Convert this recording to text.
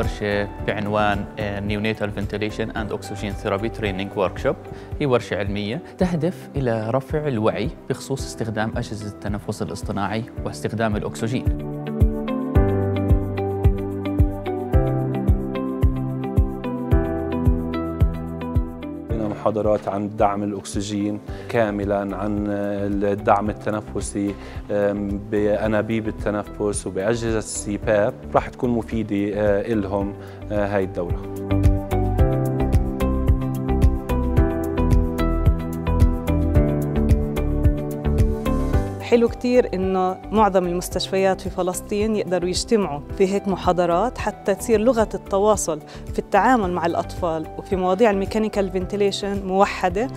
ورشة بعنوان neonatal ventilation and oxygen therapy training workshop هي ورشة علمية تهدف إلى رفع الوعي بخصوص استخدام أجهزة التنفس الاصطناعي واستخدام الأكسجين. محاضرات عن دعم الأكسجين كاملا عن الدعم التنفسي بأنابيب التنفس وبأجهزة ال CPAP راح تكون مفيدة آه، لهم آه، هاي الدورة حلو كتير إنه معظم المستشفيات في فلسطين يقدروا يجتمعوا في هيك محاضرات حتى تصير لغة التواصل في التعامل مع الأطفال وفي مواضيع ال mechanical ventilation موحدة.